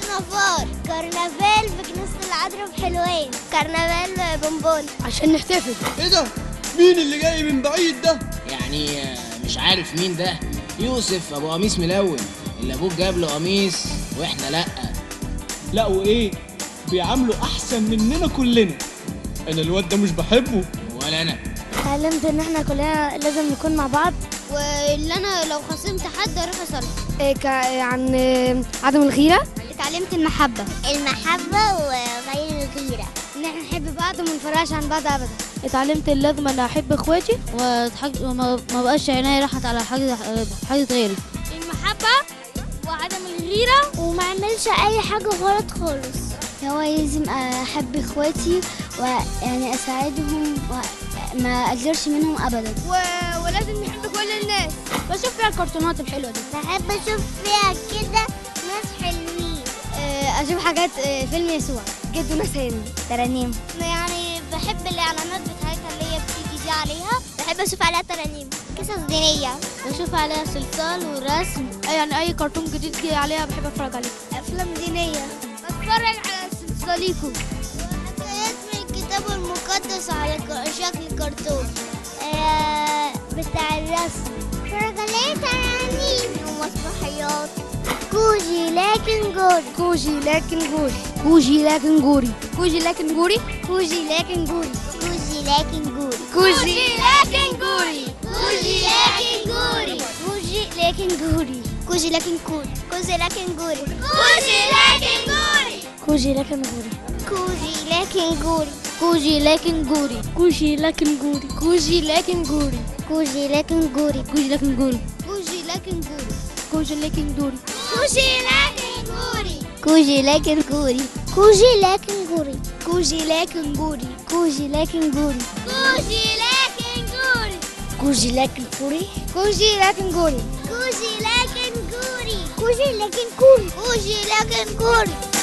كرنفال. كرنفال في كنيسة العذراء في حلوان كرنفال بونبون. عشان نحتفل. إيه ده؟ مين اللي جاي من بعيد ده؟ يعني آه، مش عارف مين ده. يوسف أبو قميص ملون. اللي أبوك جاب له قميص وإحنا لأ. لا وإيه؟ بيعاملوا أحسن مننا كلنا. أنا الواد ده مش بحبه. ولا أنا. اتعلمت إن إحنا كلنا لازم نكون مع بعض. واللي أنا لو خصمت حد أروح اصلي إيه كا- عن إيه، عدم الغيرة؟ اتعلمت المحبة. المحبة وغير الغيرة. ان إحنا نحب بعض وما نفرقش عن بعض ابدا. اتعلمت ان لازم أنا أحب إخواتي وما ما بقاش عيني راحت على حاجة حاجة غيري. المحبة وعدم الغيرة. وما أعملش أي حاجة غلط خالص. هو لازم أحب إخواتي ويعني أساعدهم وما اجرش منهم ابدا. و... ولازم نحب كل الناس. بشوف فيها الكرتونات الحلوة دي. بحب أشوف فيها كده أشوف حاجات فيلم يسوع. جد مثلا ترانيم. يعني بحب الإعلانات بتاعتها اللي هي بتيجي دي عليها. بحب أشوف عليها ترانيم. قصص دينية. بشوف عليها صلصال ورسم. يعني أي كرتون جديد كده عليها بحب أتفرج عليه. أفلام دينية. بتفرج على صلصاليكو حكايات من الكتاب المقدس على شكل كرتون. آه بتاع الرسم. اتفرج عليه لكن جوري كوجي لكن جوري كوجي لكن جوري كوجي لكن جوري كوجي لكن جوري كوجي لكن جوري كوجي لكن جوري كوجي لكن جوري كوجي لكن جوري كوجي لكن كوري كوجي لكن جوري كوجي لكن جوري كوجي لكن جوري كوجي لكن جوري كوجي لكن جوري كوجي لكن جوري كوجي لكن جوري كوجي لكن جوري كوجي لكن جوري كوجي لكن جوري كوجي لكن جوري Kujilekin guri. Kujilekin guri. Kujilekin guri. Kujilekin guri. Kujilekin guri. Kujilekin guri. Kujilekin guri. Kujilekin guri. Kujilekin guri. Kujilekin guri. Kujilekin guri. Kujilekin guri.